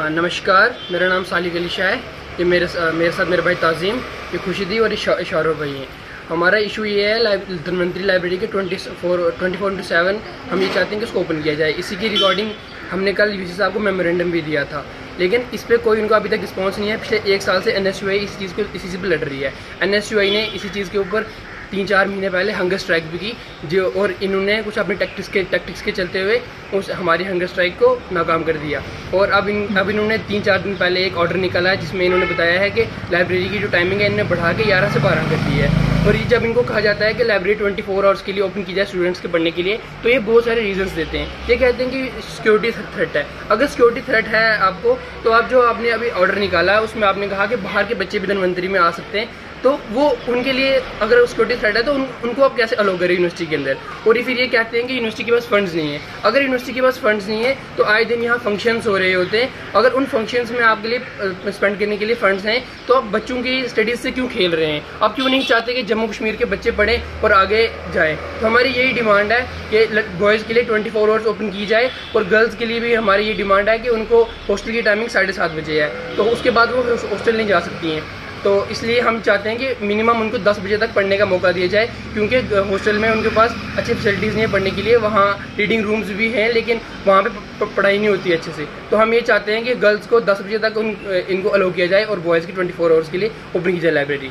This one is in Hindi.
नमस्कार, मेरा नाम सालिक अली शाह है। ये मेरे मेरे साथ मेरे भाई ताज़ीम, ये खुशीदी और इशा- इशारो भाई हैं। हमारा इशू ये है धन्वंतरी लाइब्रेरी के twenty four twenty four into seven हम ये चाहते हैं कि उसको ओपन किया जाए। इसी की रिकॉर्डिंग हमने कल यूसी साहब को मेमोरेंडम भी दिया था। लेकिन इस पर कोई उनका अभी तक रिस्पॉन्स नहीं है। पिछले एक साल से एनएसयूआई इस चीज़ को, इसी से पे लड़ रही है। एनएसयूआई ने इसी चीज़ के ऊपर तीन चार महीने पहले हंगर स्ट्राइक भी की। जो, और इन्होंने कुछ अपने टैक्टिक्स के टैक्टिक्स के चलते हुए उस हमारी हंगर स्ट्राइक को नाकाम कर दिया। और अब इन, अब इन्होंने तीन चार दिन पहले एक ऑर्डर निकाला है, जिसमें इन्होंने बताया है कि लाइब्रेरी की जो टाइमिंग है इन्होंने बढ़ा के ग्यारह से बारह कर दी है। और ये जब इनको कहा जाता है कि लाइब्रेरी ट्वेंटी फोर आवर्स के लिए ओपन की जाए स्टूडेंट्स के पढ़ने के लिए तो ये बहुत सारे रीजंस देते हैं। ये कहते हैं कि सिक्योरिटी थ्रेट है। अगर सिक्योरिटी थ्रेट है आपको तो आप जो आपने अभी ऑर्डर निकाला है, उसमें आपने कहा कि बाहर के बच्चे भी धनवंतरी में आ सकते हैं। तो वो उनके लिए, अगर सिक्योरिटी थ्रेट है तो उन, उनको आप कैसे अलो करें यूनिवर्सिटी के अंदर? और ये फिर ये कहते हैं कि यूनिवर्सिटी के पास फंड्स नहीं है। अगर यूनिवर्सिटी के पास फंड्स नहीं है तो आए दिन यहाँ फ़ंक्शंस हो रहे होते हैं। अगर उन फ़ंक्शंस में आपके लिए स्पेंड करने के लिए फंड्स हैं तो आप बच्चों की स्टडीज़ से क्यों खेल रहे हैं? आप क्यों नहीं चाहते कि जम्मू कश्मीर के बच्चे पढ़ें और आगे जाएँ? तो हमारी यही डिमांड है कि बॉयज़ के लिए ट्वेंटी फोर आवर्स ओपन की जाए और गर्ल्स के लिए भी हमारी ये डिमांड है कि उनको हॉस्टल की टाइमिंग साढ़े सात बजे है। तो उसके बाद वो हॉस्टल नहीं जा सकती हैं। तो इसलिए हम चाहते हैं कि मिनिमम उनको 10 बजे तक पढ़ने का मौका दिया जाए, क्योंकि हॉस्टल में उनके पास अच्छी फैसिलिटीज़ नहीं है पढ़ने के लिए, वहाँ रीडिंग रूम्स भी हैं, लेकिन वहाँ पे पढ़ाई नहीं होती अच्छे से। तो हम ये चाहते हैं कि गर्ल्स को 10 बजे तक उन इनको अलाउ किया जाए और बॉयज़ की 24 फोर आवर्स के लिए ओपन की जाए लाइब्रेरी